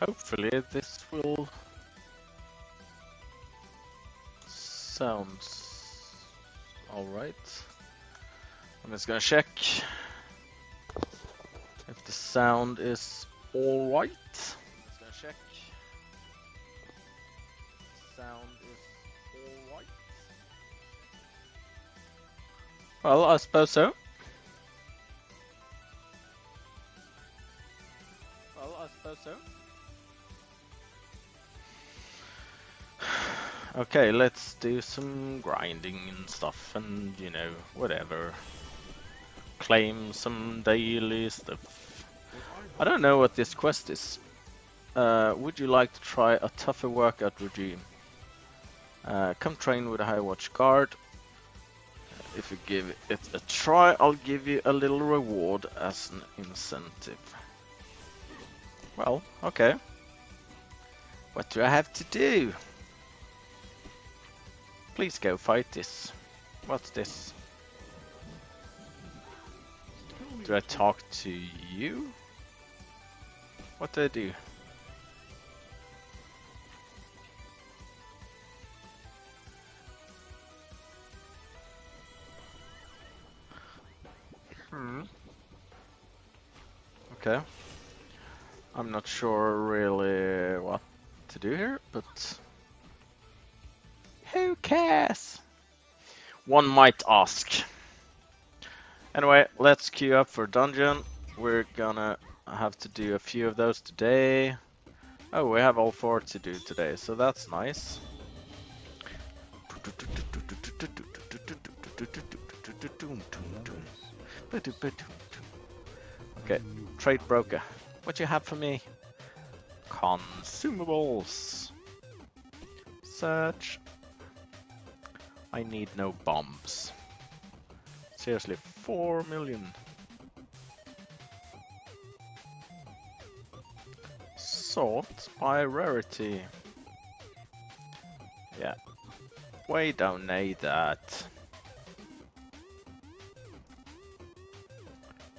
Hopefully this will sound alright. I'm just gonna check if the sound is alright. Gonna check. Sound is alright. Well, I suppose so. Okay, let's do some grinding and stuff and, you know, whatever. Claim some daily stuff. I don't know what this quest is. Uh, would you like to try a tougher workout regime? Uh, come train with a high watch guard. If you give it a try, I'll give you a little reward as an incentive. Well, okay. What do I have to do? Please go fight this. What's this? Do I talk to you? What do I do? Hmm. Okay. I'm not sure really what to do here, but who cares? One might ask. Anyway, let's queue up for dungeon. We're gonna have to do a few of those today. Oh, we have all four to do today, so that's nice. Okay, trade broker. What you have for me? Consumables. Search. I need no bombs. Seriously, 4 million. Sort by rarity. Yeah. We don't need that.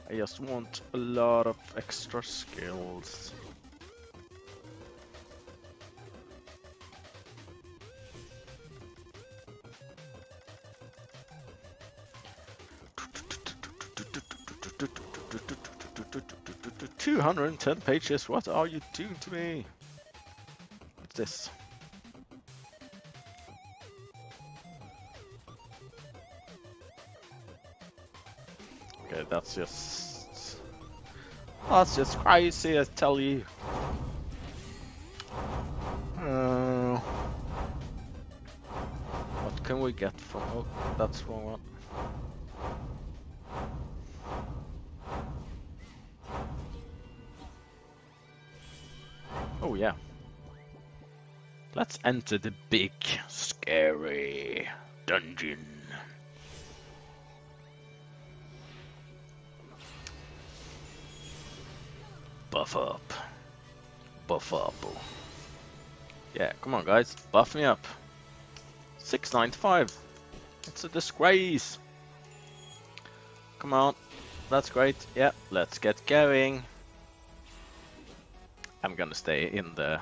I just want a lot of extra skills. Two hundred and ten pages. What are you doing to me? What's this? Okay, that's just that's just crazy. I tell you. Uh, what can we get from? Oh, that's wrong one. Let's enter the big, scary dungeon. Buff up. Buff up. Yeah, come on guys, buff me up. 695. It's a disgrace. Come on. That's great. Yeah, let's get going. I'm gonna stay in the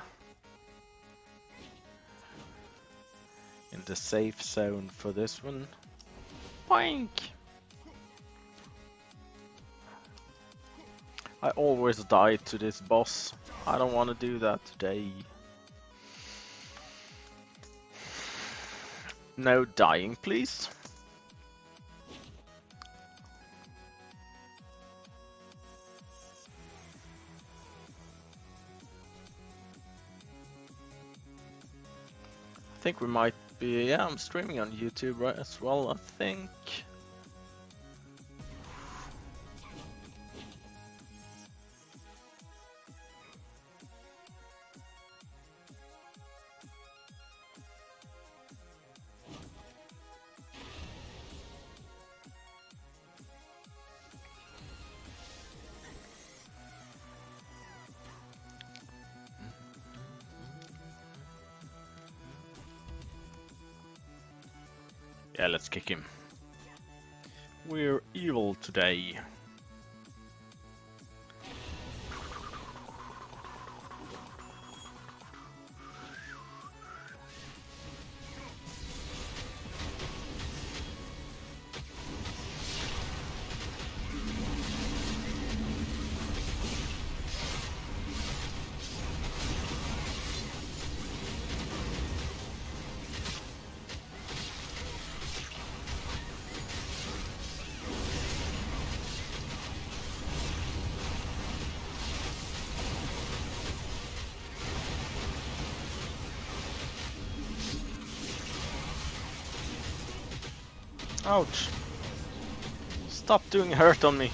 the safe zone for this one. Boink! I always die to this boss. I don't want to do that today. No dying, please. I think we might be, yeah, I'm streaming on YouTube right as well, I think. Kick him. We're evil today. Ouch. Stop doing hurt on me.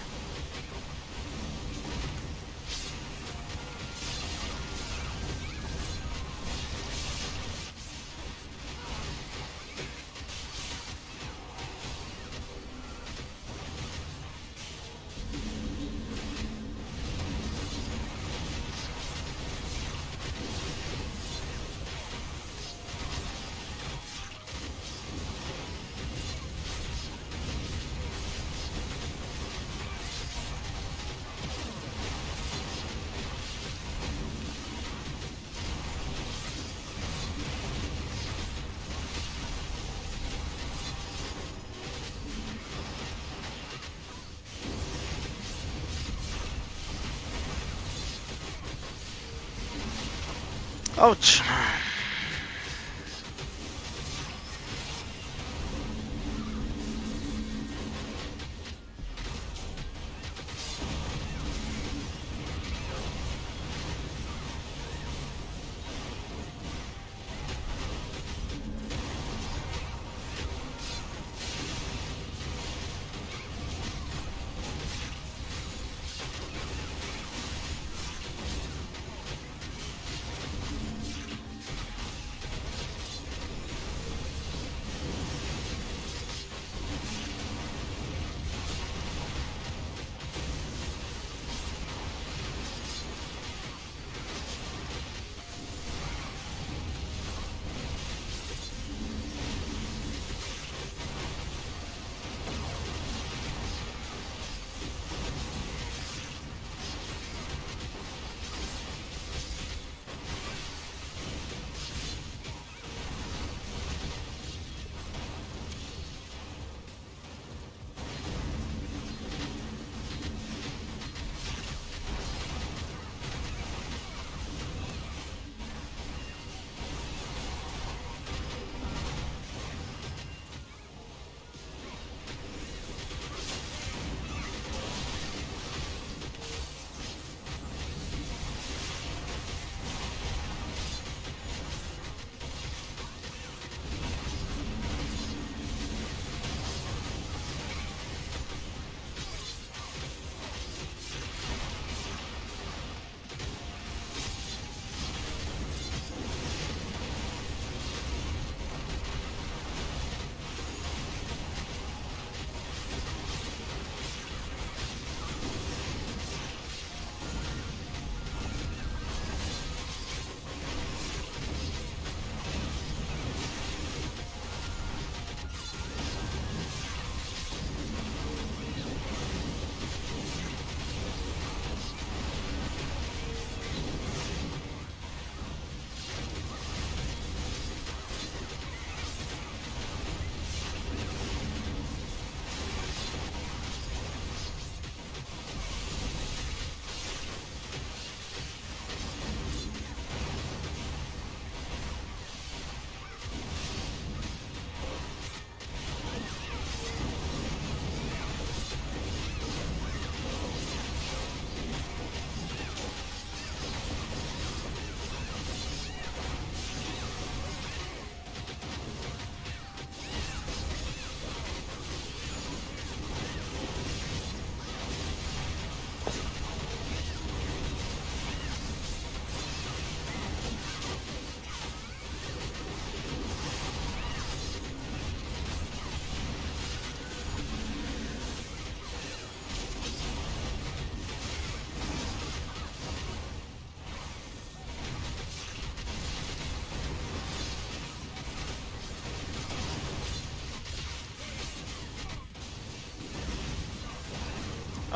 Ouch!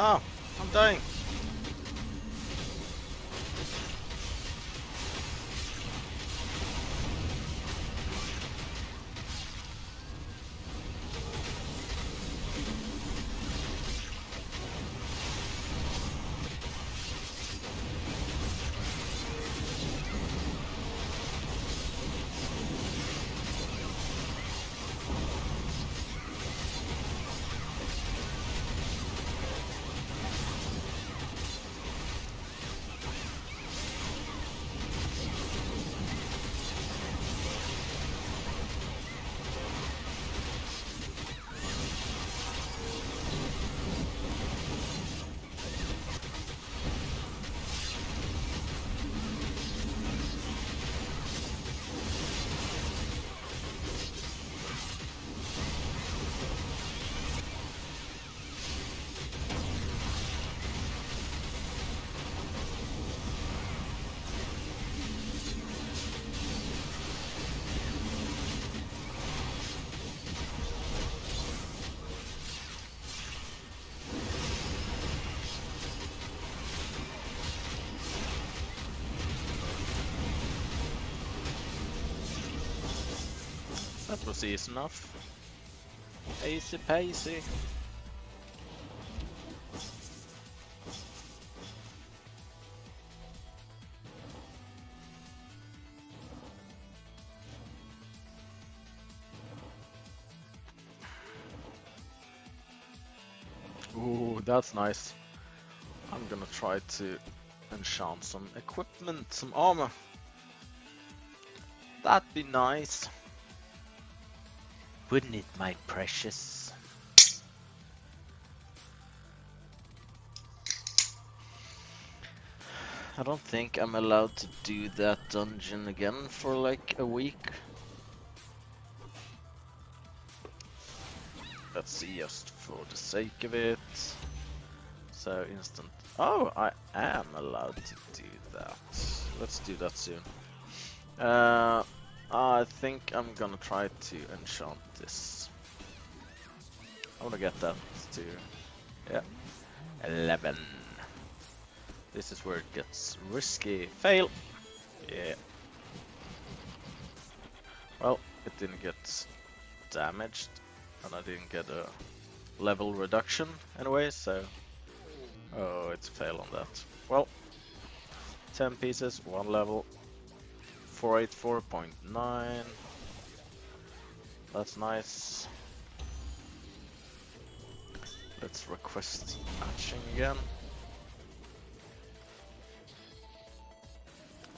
Oh, I'm dying. Easy enough. Easy peasy. Ooh, that's nice. I'm gonna try to enchant some equipment, some armor. That'd be nice. Wouldn't it, my precious? I don't think I'm allowed to do that dungeon again for like a week. Let's see, just for the sake of it. So instant. Oh, I am allowed to do that. Let's do that soon. Uh, I think I'm gonna try to enchant this. I wanna get that to, yeah, 11. This is where it gets risky. Fail! Yeah. Well, it didn't get damaged, and I didn't get a level reduction anyway, so... Oh, it's a fail on that. Well, 10 pieces, 1 level, 484.9. That's nice. Let's request matching again.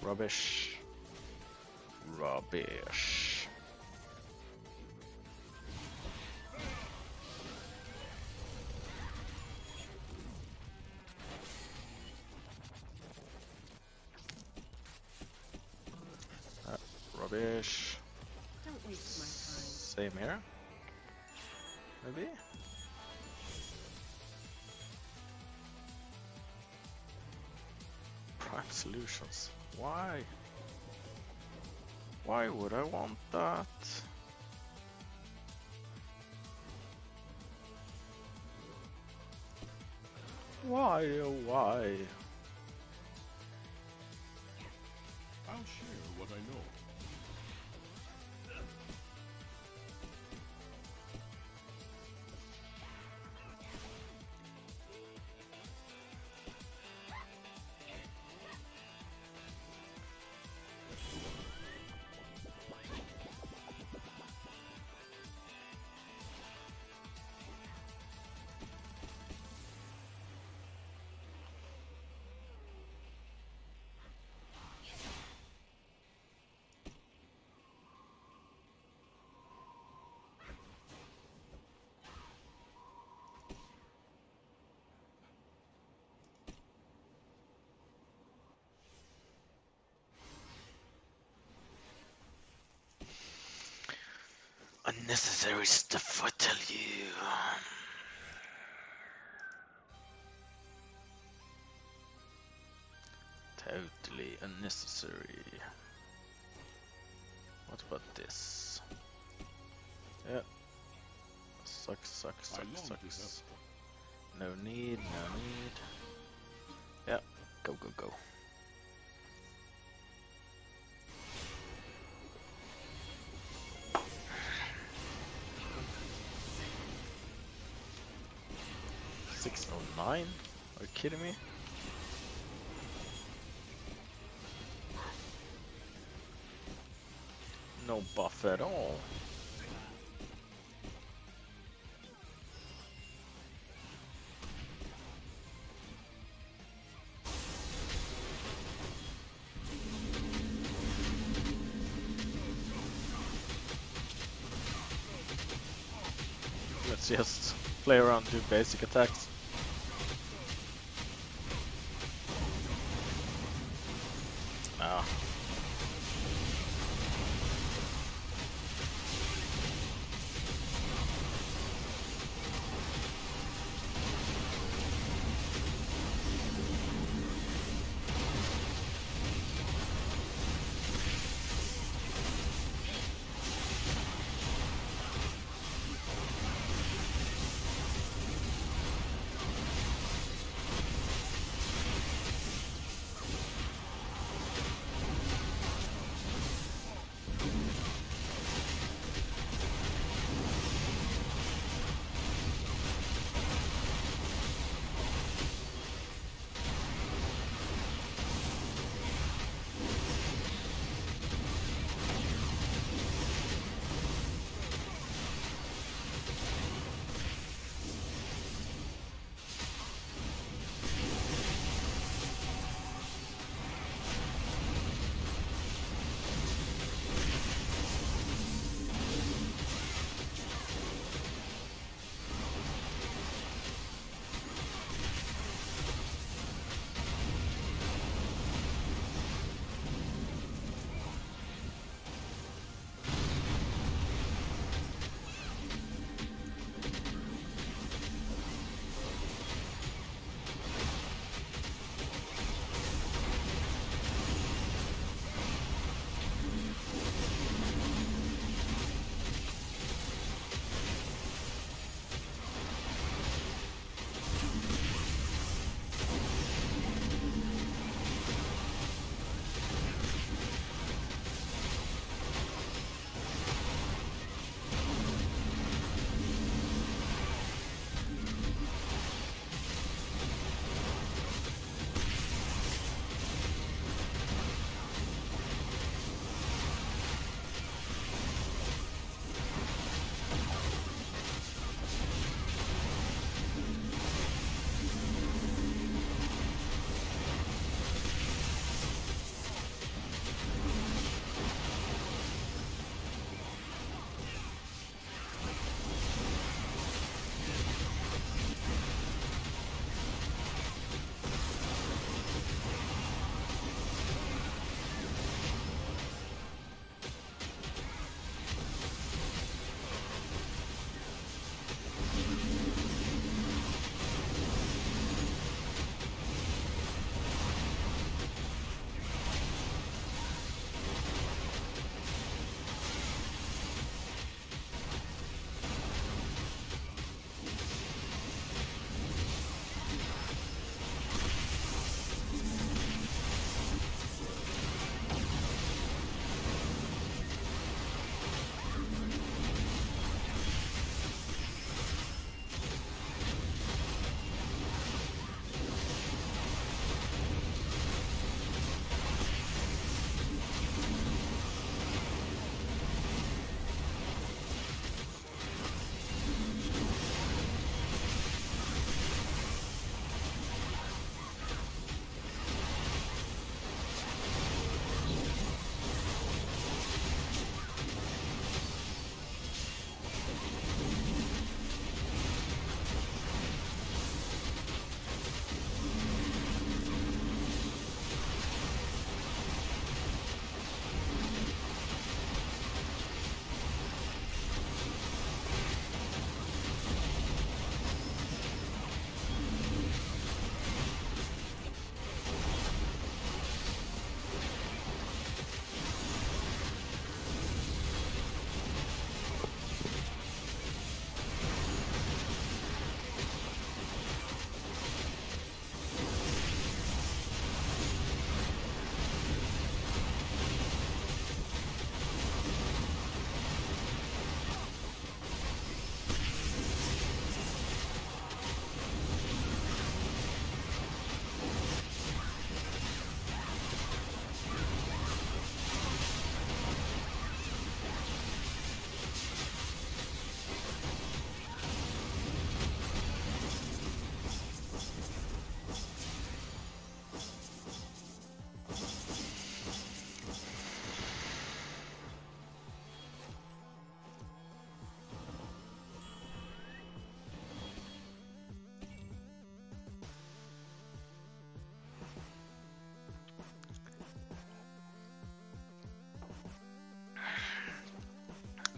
Rubbish. Rubbish. Rubbish. Don't waste my time. Same here. Maybe? Prime Solutions. Why? Why would I want that? Why, oh why? I'll share what I know. Unnecessary stuff, I tell you. Totally unnecessary. What about this? Yeah. Sucks, sucks, I long sucks, sucks. No need, no need. Yeah, go, go, go. Nine? Are you kidding me? No buff at all. Let's just play around, do basic attacks.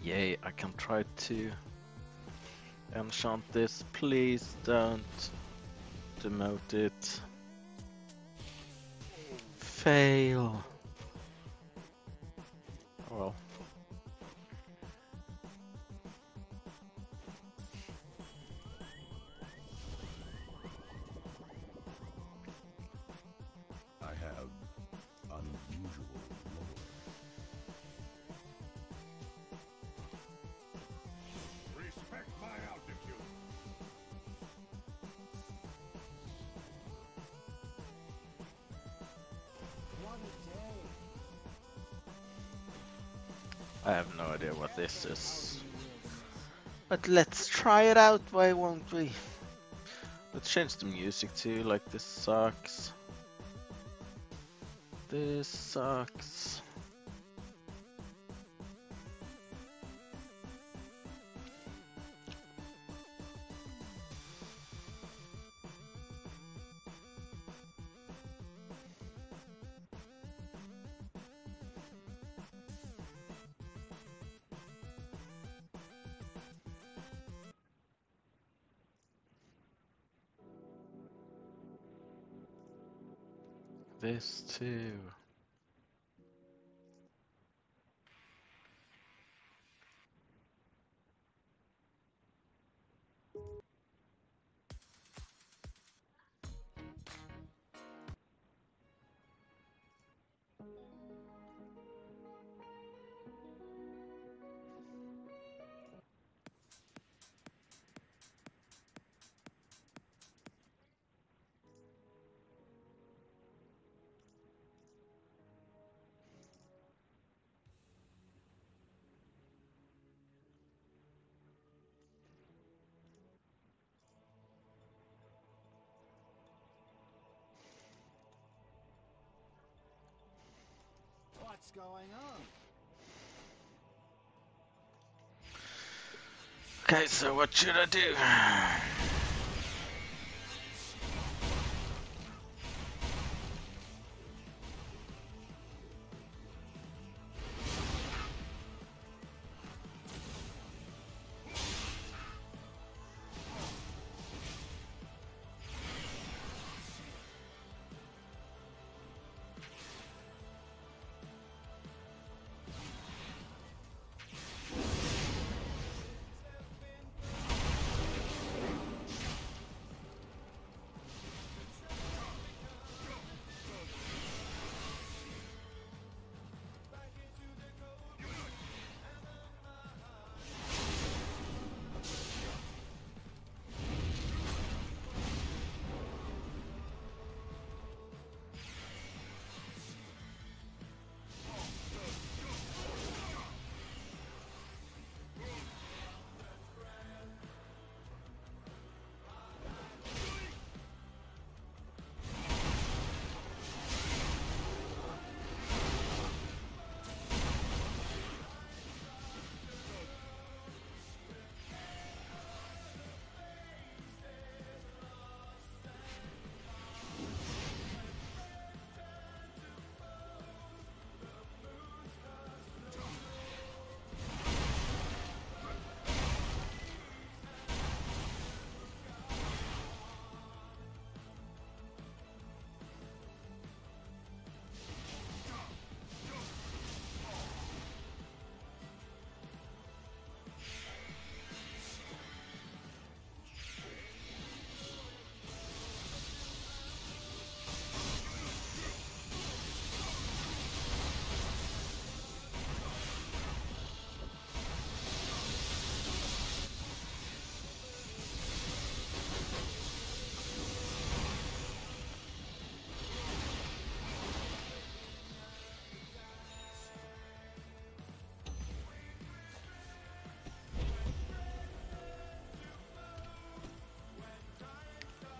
Yay, I can try to enchant this. Please don't demote it. Fail. I have no idea what this is. But let's try it out, why won't we? Let's change the music too, like this sucks. This sucks. What's going on? Okay, so what should I do?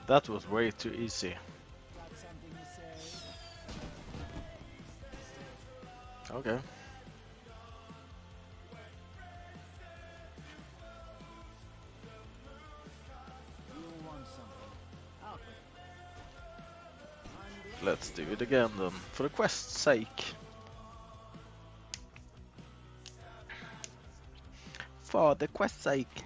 That was way too easy. Got something to say? Okay. You want something? Out with it. I'm the Let's do it again then, for the quest's sake. for the quest's sake.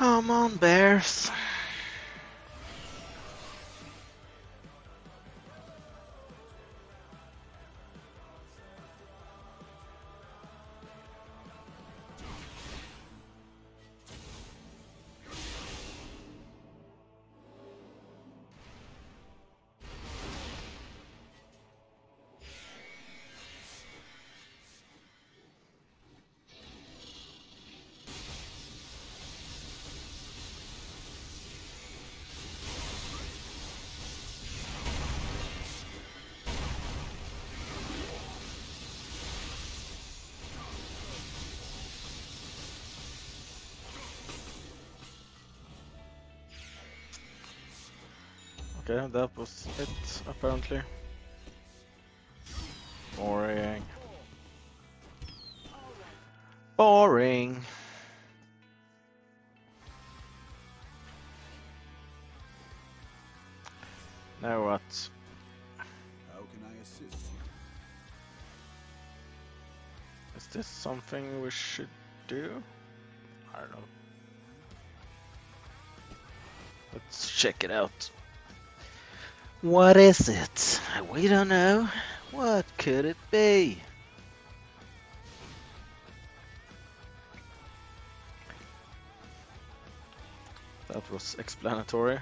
Come on, bears. Okay, that was it, apparently. Boring. Boring. Now what? How can I assist you? Is this something we should do? I don't know. Let's check it out. What is it? We don't know. What could it be? That was explanatory.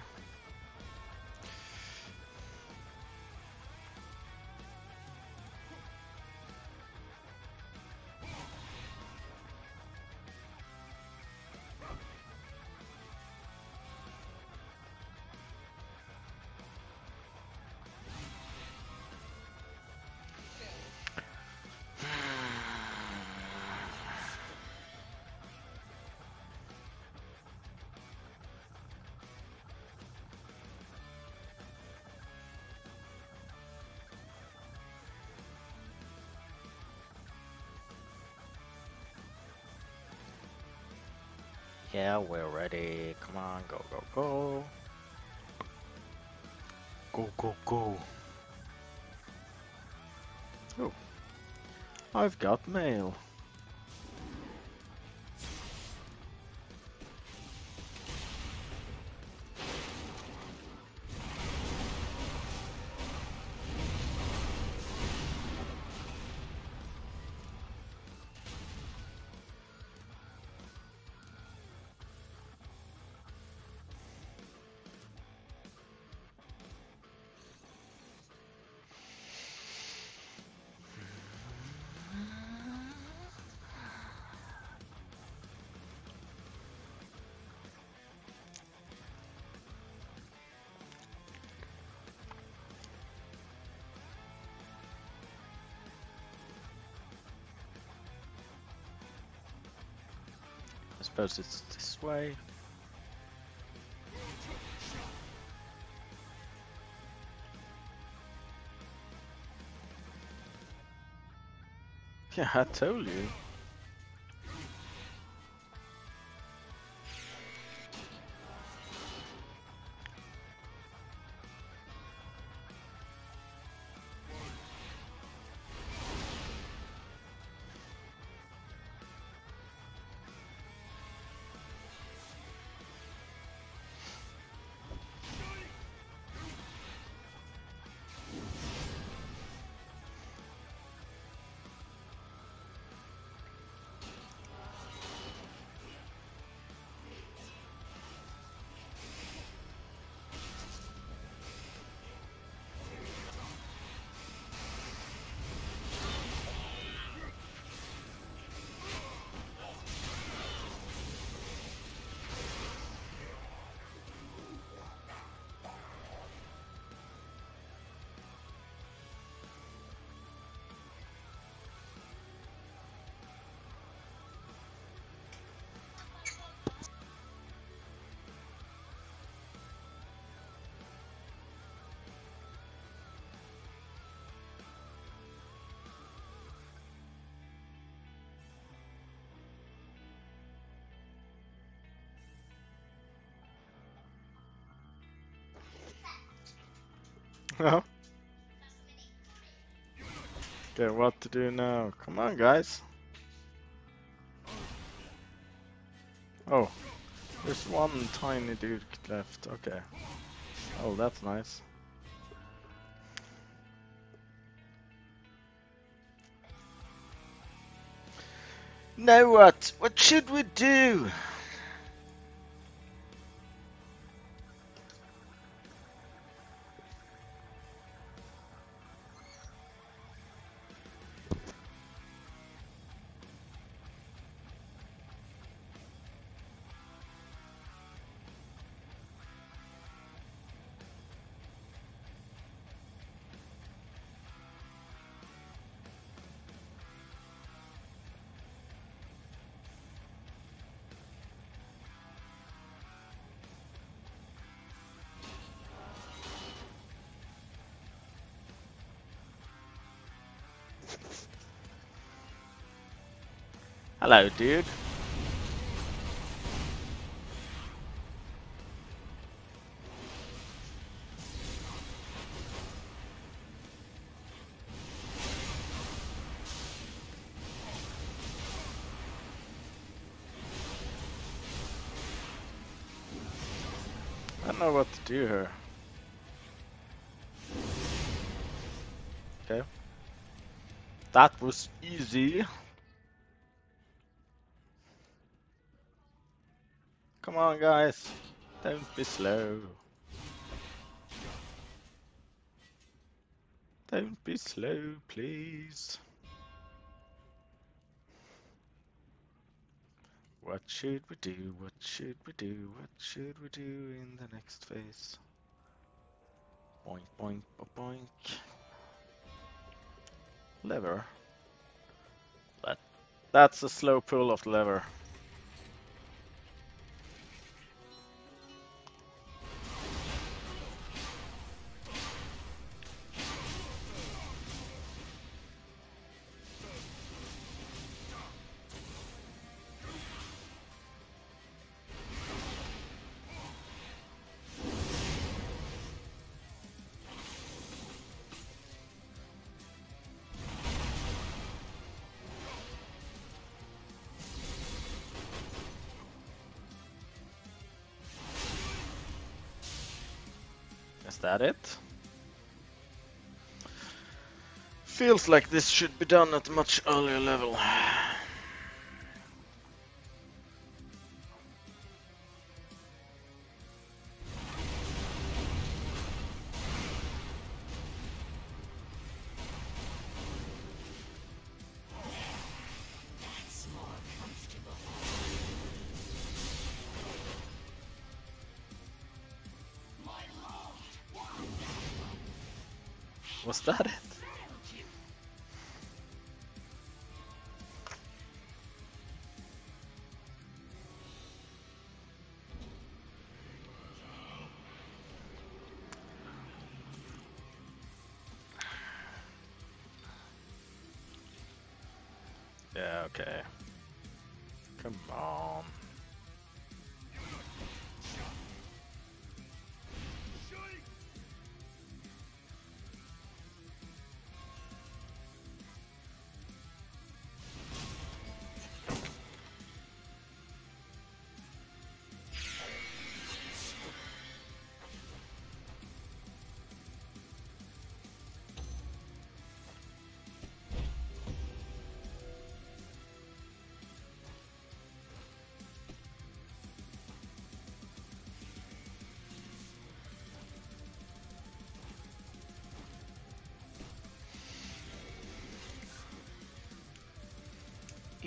Yeah, we're ready. Come on, go, go, go. Go, go, go. Oh. I've got mail. Suppose it's this way. Yeah, I told you. Okay, what to do now? Come on, guys. Oh, there's one tiny dude left. Okay. Oh, that's nice. Now what? What should we do? Hello, dude. I don't know what to do here. Okay. That was easy. Come on, guys. Don't be slow. Don't be slow, please. What should we do? What should we do? What should we do in the next phase? Boink, boink, boink. Lever. That, that's a slow pull of the lever. That it? Feels like this should be done at a much earlier level.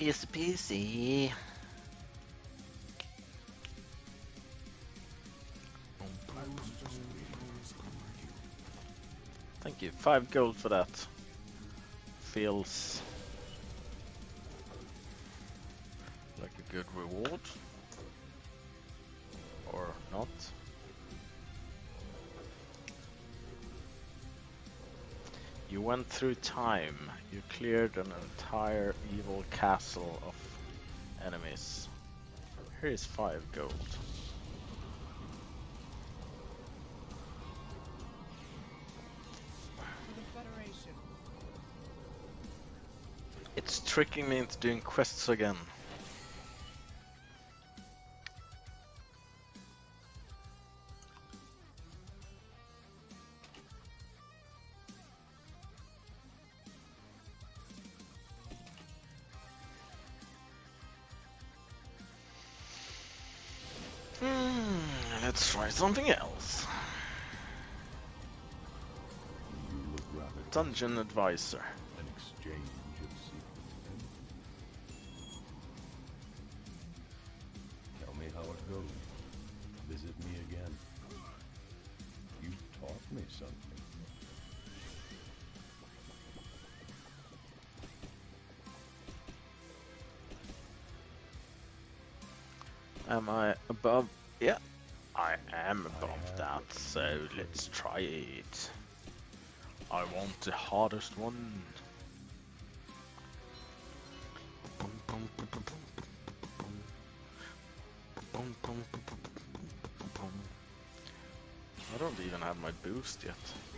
Easy peasy. Thank you. Five gold for that. Feels like a good reward. went through time. You cleared an entire evil castle of enemies. Here is five gold. It's tricking me into doing quests again. Dungeon Advisor. just one. I don't even have my boost yet.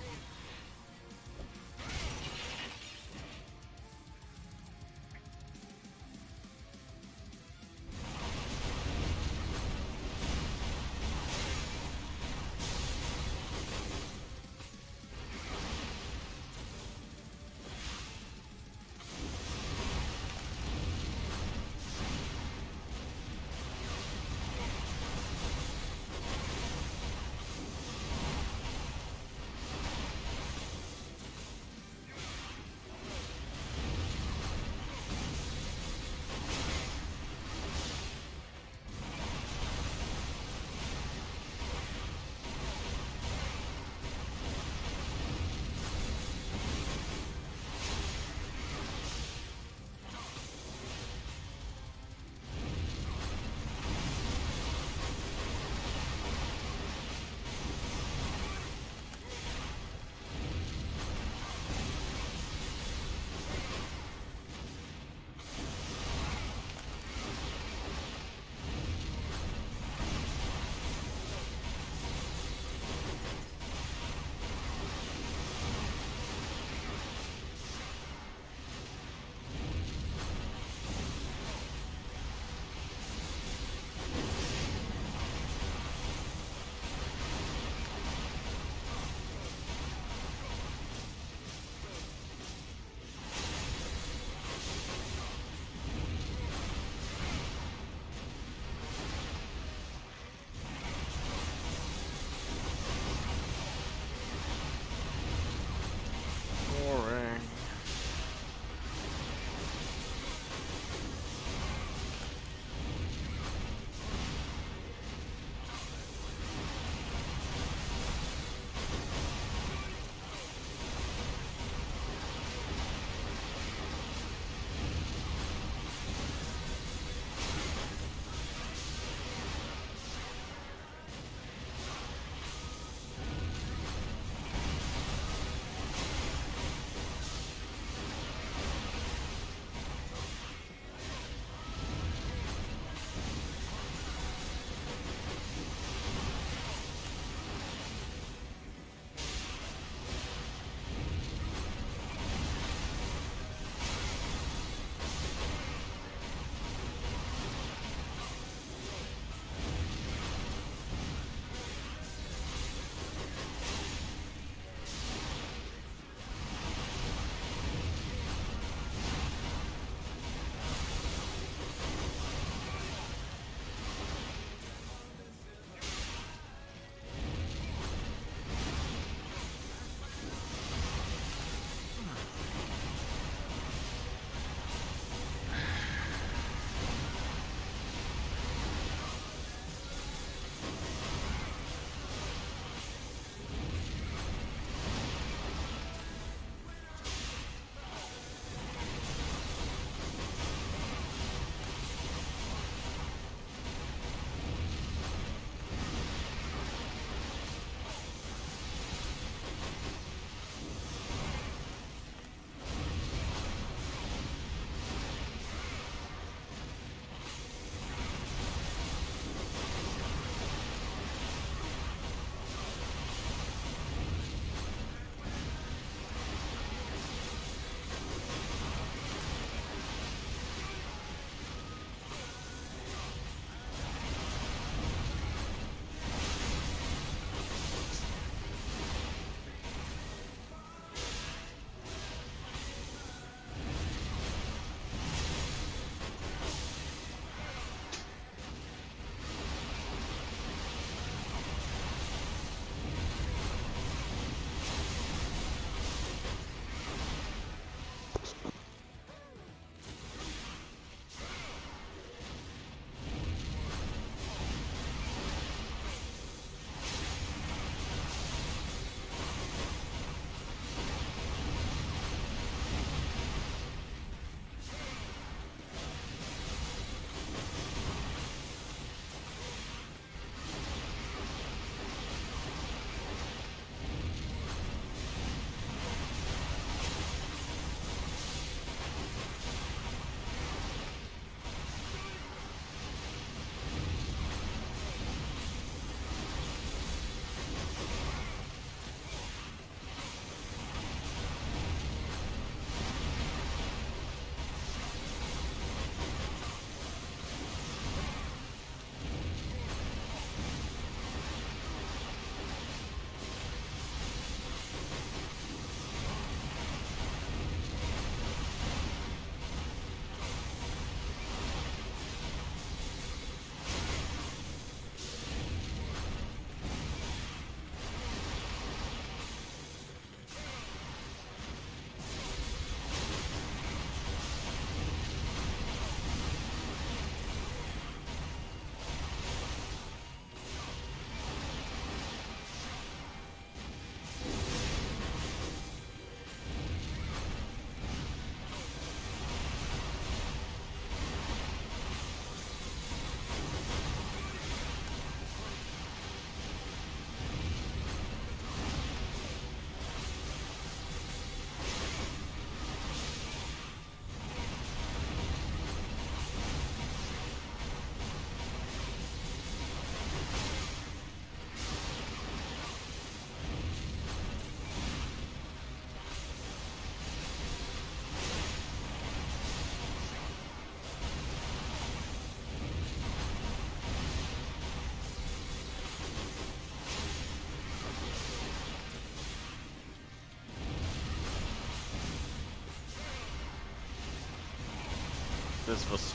This was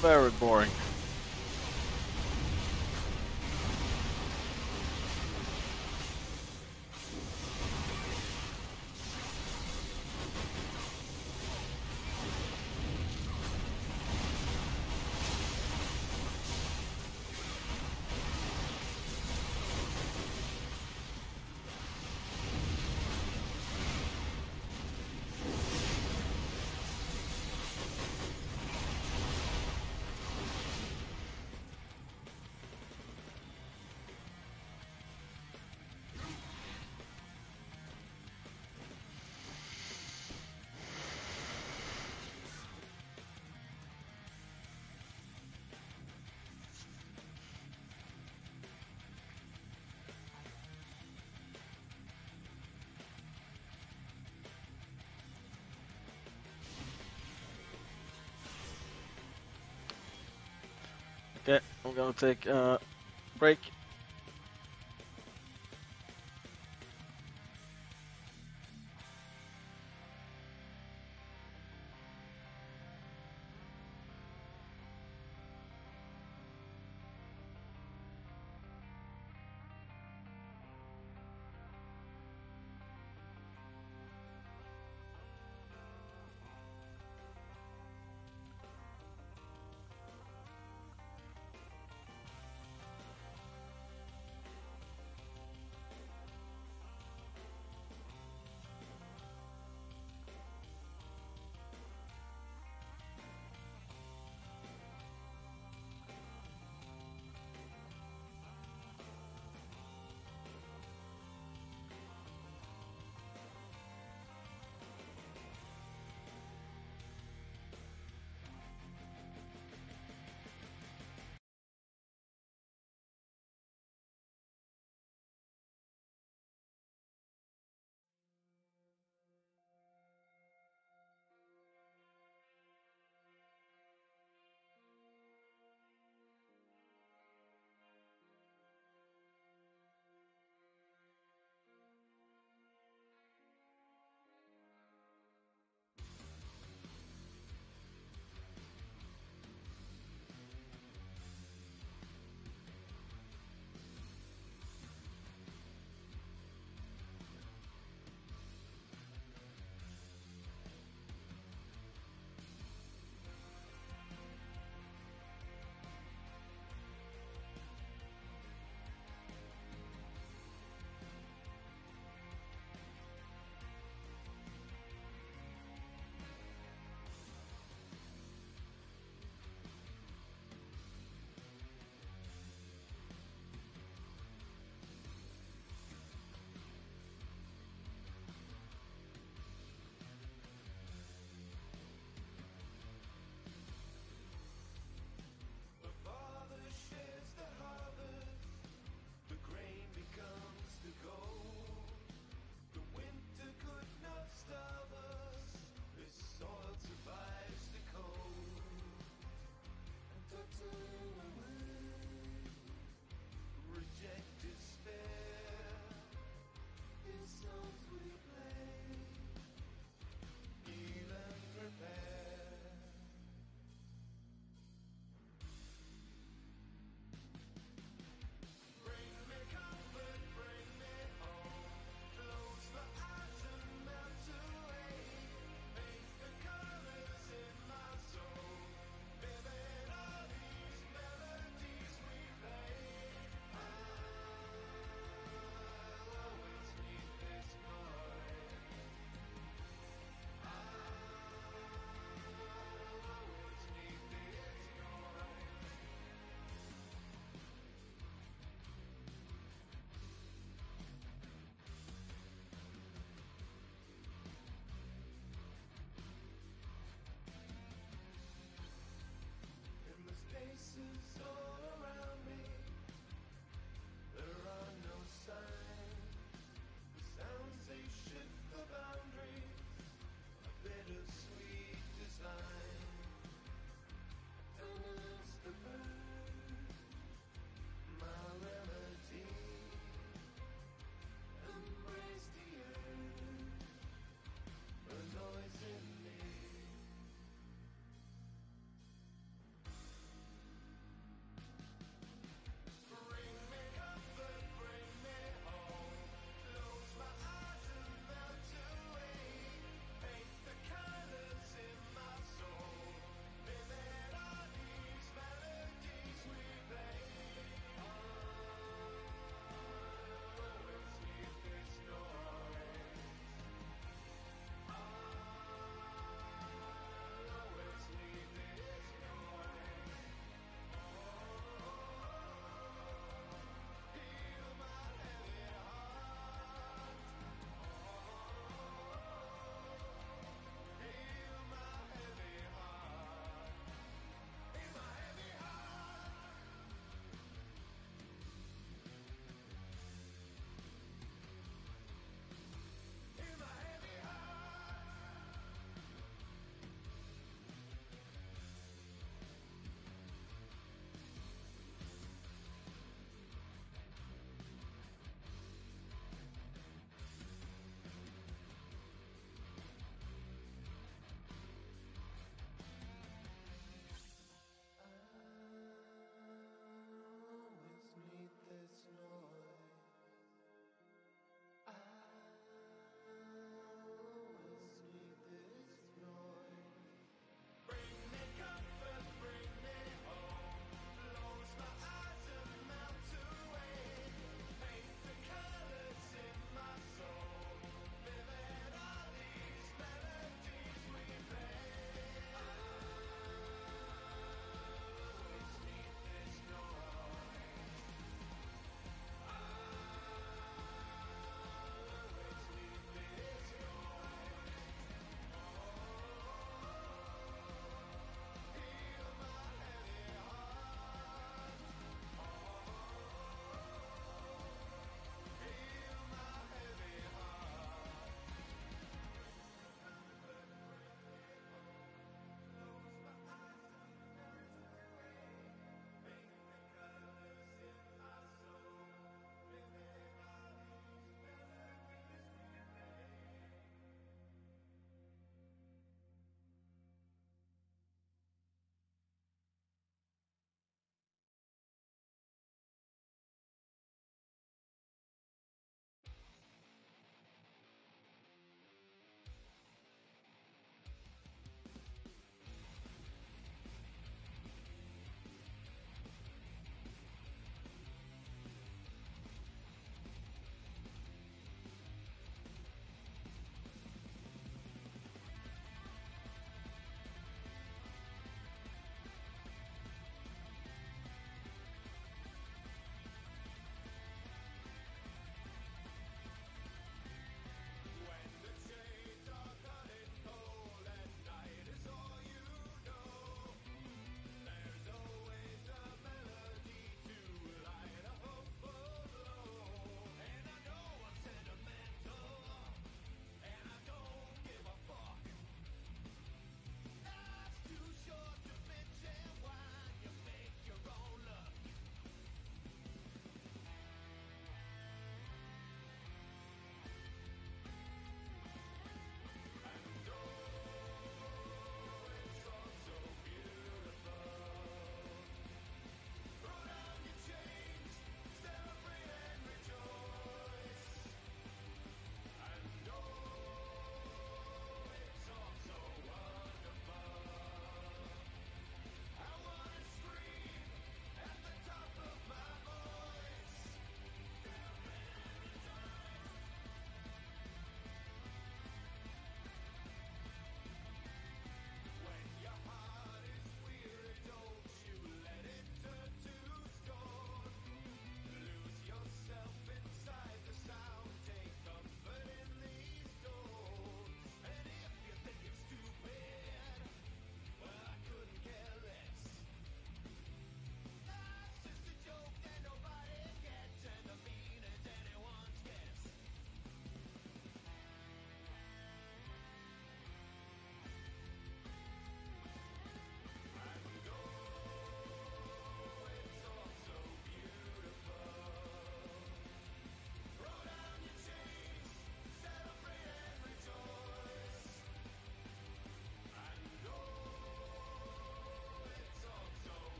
very boring. I'm gonna take a break.